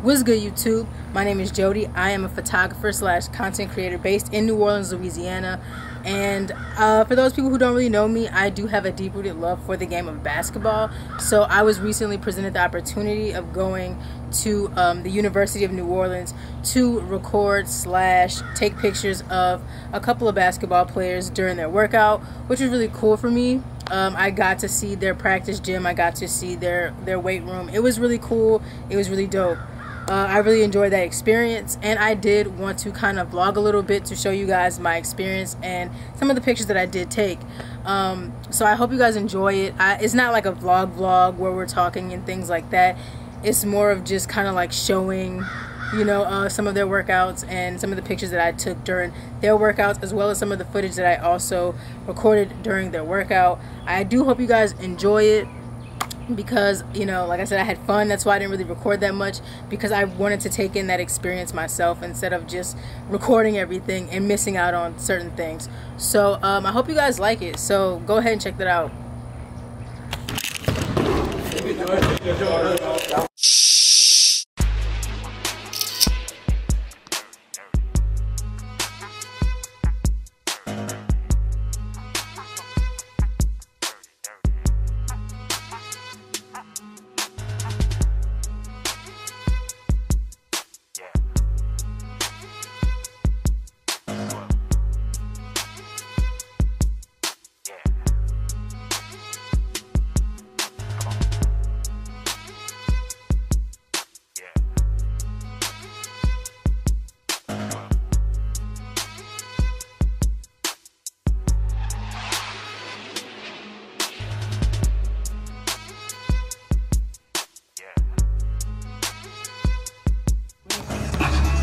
What's good YouTube? My name is Jody. I am a photographer slash content creator based in New Orleans, Louisiana. And uh, for those people who don't really know me, I do have a deep-rooted love for the game of basketball. So I was recently presented the opportunity of going to um, the University of New Orleans to record slash take pictures of a couple of basketball players during their workout, which was really cool for me. Um, I got to see their practice gym. I got to see their their weight room. It was really cool. It was really dope. Uh, I really enjoyed that experience, and I did want to kind of vlog a little bit to show you guys my experience and some of the pictures that I did take. Um, so I hope you guys enjoy it. I, it's not like a vlog vlog where we're talking and things like that. It's more of just kind of like showing, you know, uh, some of their workouts and some of the pictures that I took during their workouts, as well as some of the footage that I also recorded during their workout. I do hope you guys enjoy it because you know like i said i had fun. That's why i didn't really record that much because i wanted to take in that experience myself instead of just recording everything and missing out on certain things. So um, i hope you guys like it. So go ahead and check that out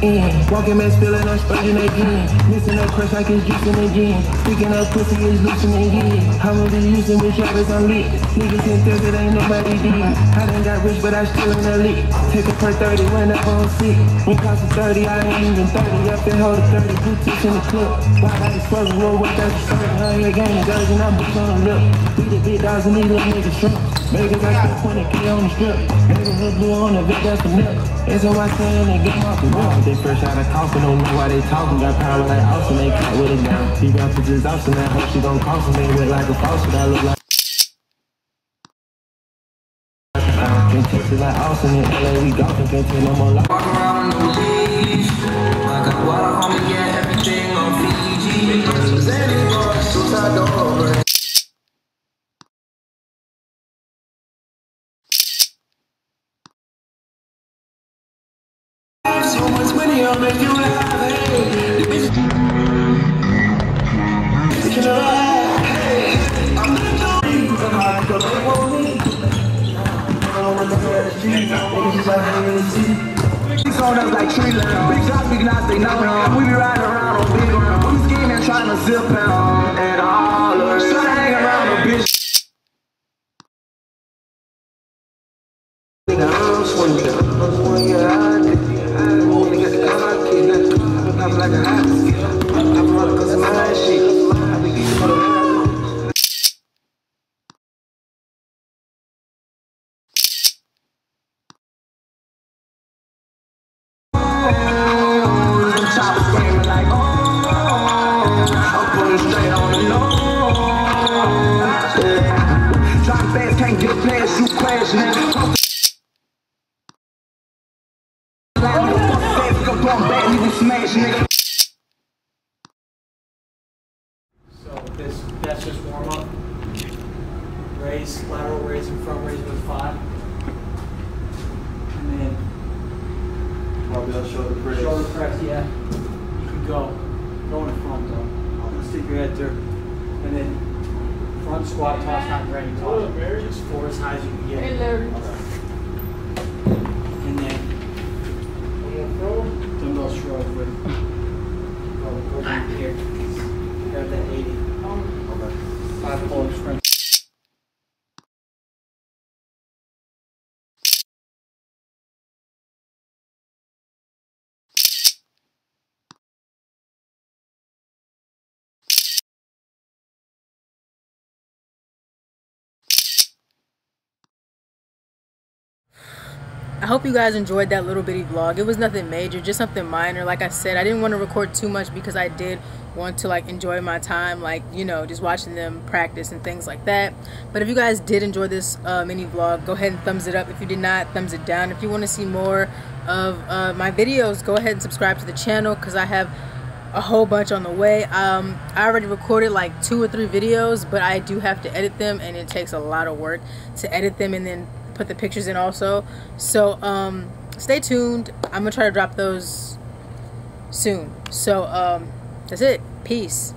in. Walking man spilling, I'm spurging again. Missing that crush like it's juicing again. Picking up pussy is loosening again. I'm really using with shoppers on lit. Niggas can tell that ain't nobody did. I done got rich, but I still in the lit. Take it per 30 when I'm on sick. When cost of 30, I ain't even 30. Up and hold a 30, blue in the club. Why I just swerving, roll with that certain. I ain't game, and I'm boots on the lip. We the big dogs and these little niggas shrimp. Vegas, I spent 20k on the strip. Niggas blue on the Vic, that's the nip. It's a white saying they get off the wall. Fresh out of coffin, don't know why they talking. Got power like Austin, they cut with it down. He got pictures Austin, that hope she gon' cost. They wet like a faucet, I look like. Like Austin in LA, we golfing, can't tell no more like. Walk around the leash. Niggas on us like tree lamb. Big shots, big knots, they know. We be riding around on big ground. We scheming, trying to zip him. That's just warm up. Raise, lateral raise and front raise with five. And then Barbell shoulder press. shoulder press, yeah. You can go, go in the front though. I'm gonna stick your head through. And then front squat toss, not very tall. Just four as high as you can get. And then dumbbell shrug with, oh, go, go down here. Grab that eighty. Okay. Five pull ups, front I hope you guys enjoyed that little bitty vlog. It was nothing major, just something minor. Like I said, I didn't want to record too much because I did want to like enjoy my time, like, you know, just watching them practice and things like that. But if you guys did enjoy this uh, mini vlog, go ahead and thumbs it up. If you did not, thumbs it down. If you want to see more of uh, my videos, go ahead and subscribe to the channel because I have a whole bunch on the way. Um, I already recorded like two or three videos, but I do have to edit them and it takes a lot of work to edit them and then put the pictures in also. So um, stay tuned. I'm gonna try to drop those soon. So um, that's it. Peace.